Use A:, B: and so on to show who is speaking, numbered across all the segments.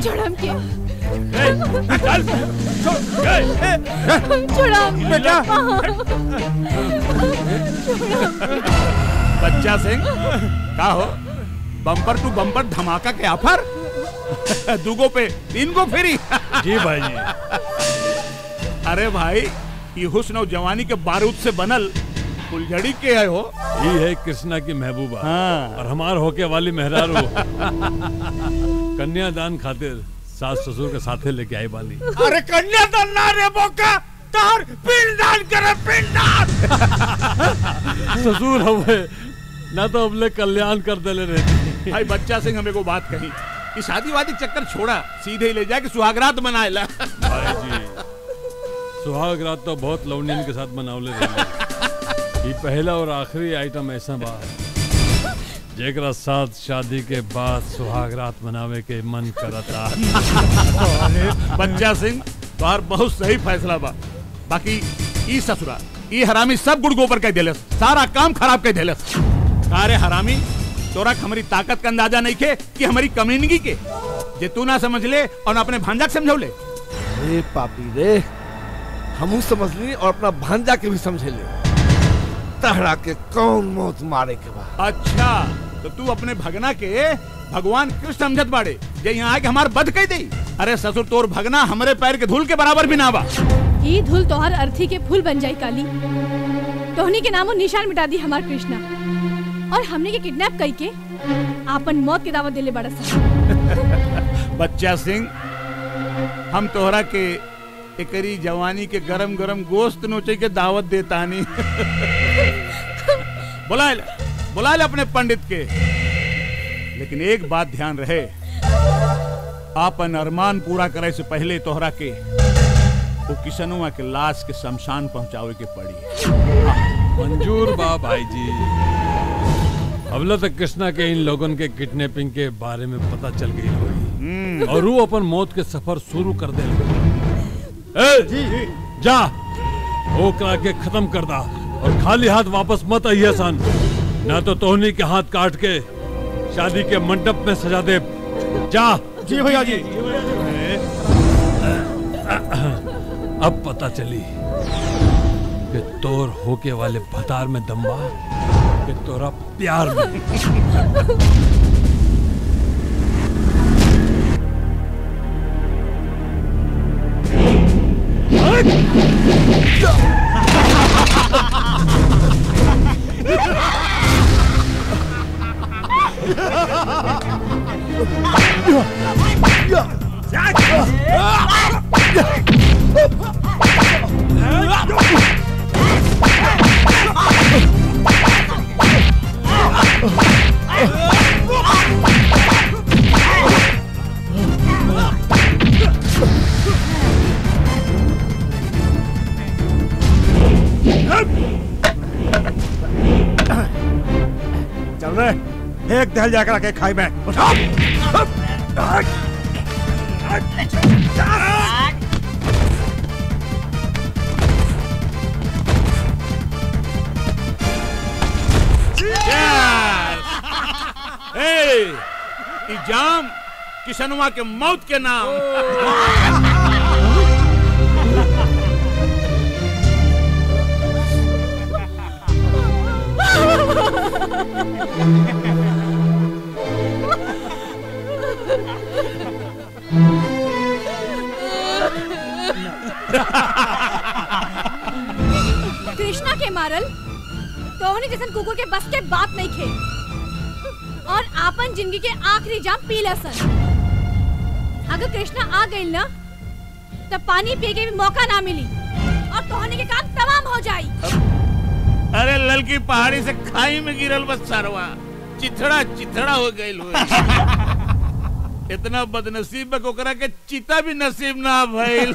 A: छोड़ हमके
B: बेटा। बच्चा सिंह का हो? बम्पर टू बम्पर धमाका के ऑफ़र दुगो पे तीन गो फ्री।
C: जी भाई जी।
B: अरे भाई ये हुस्न जवानी के बारूद से बनल फुलझड़ी के है हो।
C: ये है कृष्णा की महबूबा।
B: हाँ।
C: और हमार होके वाली मेहरारू। कन्यादान खातिर सास ससुर के साथे लेके आई बानी
D: अरे कन्यादान ना रे बोका तार पिंडदान करे पिंडदान
C: ससुर हवे ना तो अबले कल्याण कर देले रहती
B: भाई बच्चा सिंह हमें को बात कही। कि शादी वादी चक्कर छोड़ा सीधे ही ले जाके सुहागरात मनाए ला।
C: भाई जी सुहाग रात तो बहुत लवनियन के साथ मनावले रहे। ये पहला और आखिरी आइटम ऐसा बा जेकरा साथ शादी के बाद सुहाग रात मनावे के मन करता
B: बच्चा सिंह तोहार बहुत सही फैसला बा। बाकी ई ससुरा ई हरामी सब गुड़ गोबर कह देलस सारा काम खराब कह देलस। अरे हरामी तोरा हमारी ताकत का अंदाज़ा नहीं के कि हमारी कमीनगी के? जे तू ना समझ ले और ना अपने भांजा के समझौ ले।
D: अरे पापी रे हमू समझ ली और अपना भांजा के भी समझे ले। तहरा के कौन मौत मारे के बा?
B: अच्छा तो तू अपने भगना के भगवान कृष्ण समझत बाड़े? जे यहाँ आके हमार बद कह दे। अरे ससुर तोर भगना हमरे पैर के धूल के बराबर भी ना बा।
A: ई धूल तोहर अर्थी के फूल बन जाई काली। तोहनी के नामो निशान मिटा दी हमार कृष्णा। और हमने के किडनैप कई के आपन मौत के दावत देले बड़ा सा
B: बच्चा सिंह हम तोहरा के एकरी जवानी के गरम गरम गोश्त नोचे के दावत देता नहीं बुला बुला ले अपने पंडित के। लेकिन एक बात ध्यान रहे आपन अरमान पूरा करे से पहले तोहरा के वो किशनुआ के लाश के शमशान पहुंचावे के पड़ी।
C: मंजूर बा भाई जी। अबला तक कृष्णा के इन लोगन के किडनैपिंग के बारे में पता चल गई होगी। और वो अपन मौत के सफ़र शुरू कर दे। जी। जा। ओकरा के खत्म कर दा। और खाली हाथ वापस मत आइए सन। ना तो तोहनी के हाथ काट के शादी के मंडप में सजा दे। जा।
D: जी भैया जी।
C: अब पता चली कि तोर होके वाले भतार में दम्बा कि तोरा प्यार में।
D: चल रहे एक दहल जाकर आके खाई में। उठा।
B: ए, ई जाम किशनुआ के मौत के नाम।
A: कृष्णा के मारल तोहनी जैसन कुकुर के बस के बात नहीं खे और आपन ज़िंदगी के आखिरी जाम पी लसन अगर कृष्णा आ गई ना तो पानी पिए के भी मौका ना मिली। और तोहने के काम
B: अरे ललकी पहाड़ी से खाई में गिरल बस सरवा। चिथड़ा चिथड़ा हो गई इतना बदनसीब ओकरा के चिता भी नसीब ना भइल।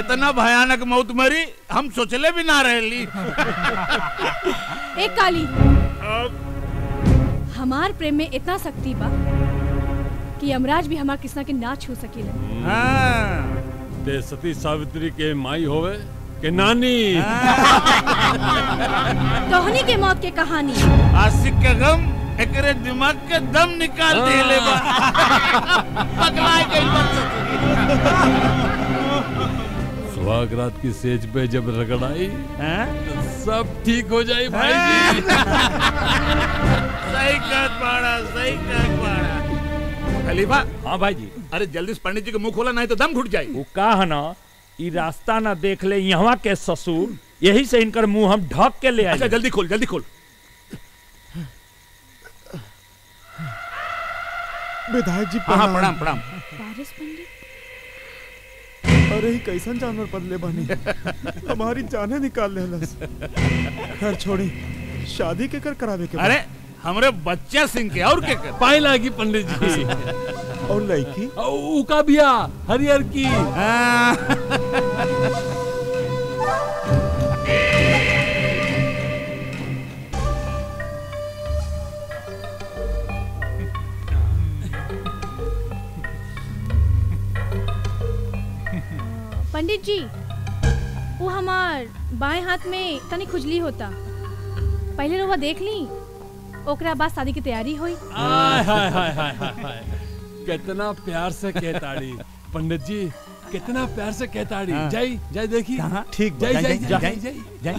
B: इतना भयानक मौत मरी हम सोचले भी ना रहली।
A: एक काली हमार प्रेम में इतना शक्ति बा कि यमराज भी हमार कृष्णा के ना छू सकेला
B: हाँ।
C: सती सावित्री के माई होवे के नानी।
A: तोहनी के मौत के कहानी।
B: आशिक के गम एकरे दिमाग के दम निकाल देले बा। पगला
C: रात की सेज पे जब रगड़ाई
B: हैं?
C: तो सब ठीक हो जाए भाई जी।
B: सही कहत बाड़ा सही कहत बाड़ा खलीफा।
E: हाँ भाई जी।
B: अरे जल्दी पंडित जी के मुँह खोला नहीं तो दम घुट जाए
E: वो कहा ना रास्ता ना देख ले यहाँ के ससुर। यही से इनकर मुँह हम ढक के ले
B: अच्छा
E: आए
B: जल्दी खोल जल्दी खोल।
F: विधायक जी
B: हाँ हाँ प्रणाम। प्रणाम
F: अरे ही कैसन जानवर बदले बनी। हमारी जाने निकाल लेलस खैर छोड़ी। शादी के कर करावे के
B: अरे हमरे बच्चा सिंह के और के कर?
C: पाए लागी पंडित जी।
F: और लड़की?
C: का बिया हरियर की।
B: हाँ।
A: पंडित जी वो हमार बाएँ हाथ में तनी खुजली होता। पहले रोवा देख ली, ओकरा बाद शादी की तैयारी हुई।
C: हाय हाय हाय हाय हाय कितना प्यार से कहताड़ी पंडित जी कितना प्यार से कहताड़ी
B: हाँ।
C: जाई जाई देखी।
F: ठीक
C: जाई,
F: जाई
C: जाई,
F: जाई
C: जाई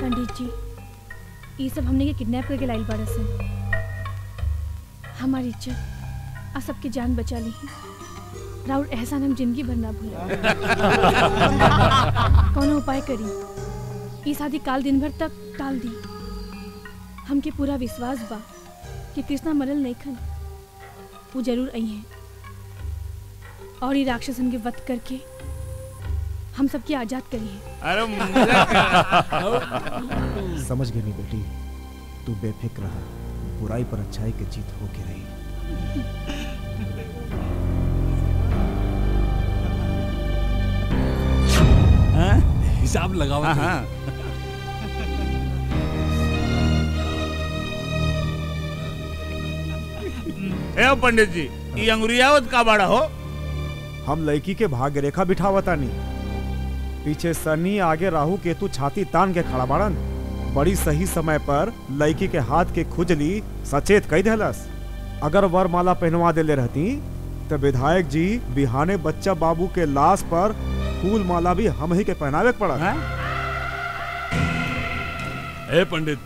A: पंडित जी ये सब हमने के किडनैप करके लाइल बाड़ा से। हमारी इज़्ज़त आ सबके जान बचा ली है। राहुल एहसान हम ज़िंदगी भर ना भूला। कौन उपाय करी? ये शादी काल दिन भर तक टाल दी। हमके पूरा विश्वास बा कि कृष्णा मरल नहीं खन। वो ज़रूर आई हैं। और ये राक्षसन के वध करके हम सबकी आज़ाद करी है।
B: अरे
F: समझ गई नहीं बेटी तू बेफिक्र रहा बुराई पर अच्छाई की जीत होके रही।
B: हाँ?
C: हिसाब लगावा
B: हाँ, ए पंडित जी ये अंगुरियावत का बाड़ा हो?
F: हम लड़की के भाग्य रेखा बिठावता नहीं। पीछे सनी आगे राहु केतु छाती तान के खड़ा बाड़न बड़ी सही समय पर लड़की के हाथ के खुजली सचेत कई देलस अगर वरमाला पहनवा देले रहती तो विधायक जी बिहाने बच्चा बाबू के लाश पर फूल माला भी हम ही के पहनावे पड़ा
B: हाँ?
C: ए पंडित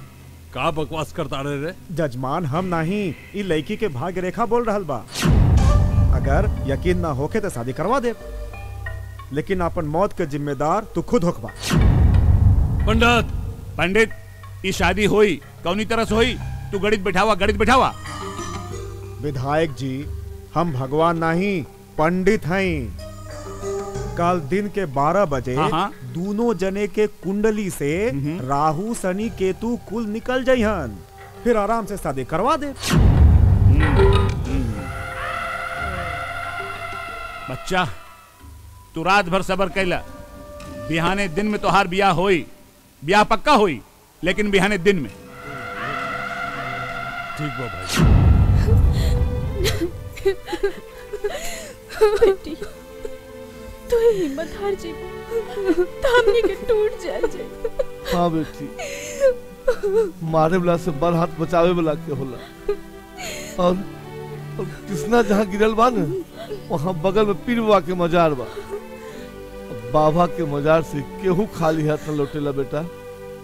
C: का बकवास करता रहे रे
F: जजमान हम नहीं। ई लड़की के भाग्य रेखा बोल रहल बा। अगर यकीन ना होके तो शादी करवा दे लेकिन अपन मौत के जिम्मेदार तू खुद होखबा
C: पंडित
B: पंडित ये शादी होई कौनी तरह से होई? तू गणित बैठावा गणित बैठावा।
F: विधायक जी हम भगवान नहीं पंडित हैं। कल दिन के 12 बजे
B: हाँ, हाँ।
F: दोनों जने के कुंडली से
B: हम्म।
F: राहु शनि केतु कुल निकल जाइहन फिर आराम से शादी करवा दे।
B: बच्चा तू रात भर सबर कैला। बिहाने दिन में तोहार बियाह होई बियाह पक्का होई लेकिन बिहाने दिन में।
C: ठीक बा भाई।
G: तू ही हिम्मत हार जेबू तो हमनी के टूट जाए जे
D: हाँ बेटी। मारे वाला से बड़ हाथ बचावे वाला के होला? और, और कृष्णा जहाँ गिरल बा न वहाँ बगल में पीर बाबा के मजार बा। बाबा के मजार से केहू खाली हाथ न लौटेला बेटा?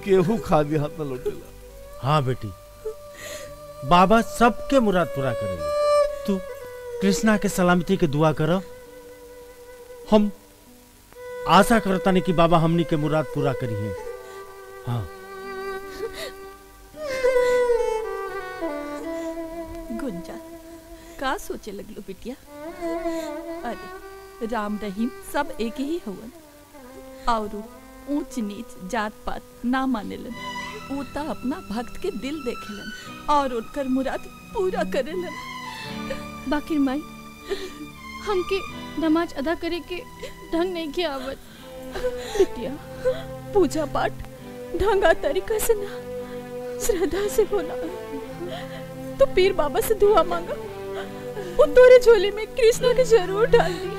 D: केहू खाली हाथ न लौटेला?
H: हाँ बेटी। बाबा सबके मुराद पूरा करेंगे। तू कृष्णा के सलामती के दुआ करो। हम आशा करता नहीं कि बाबा हमनी के मुराद पूरा करिए हाँ।
G: गुंजा, का सोचे लगलो बिटिया? अरे, राम रहीम, सब एक ही हवन। और, ऊंच नीच, जात पात, ना मानेलन। ऊ अपना भक्त के दिल देखेलन। और उनकर मुराद पूरा करेलन।
A: बाकी माई हमके नमाज़ अदा करे के ढंग नहीं के आवत।
G: बिटिया, पूजा पाठ ढंगा तरीका से ना। श्रद्धा से बोला। तो पीर बाबा से दुआ मांगा। वो तोरे झोले में कृष्णा के ज़रूर डाल दी।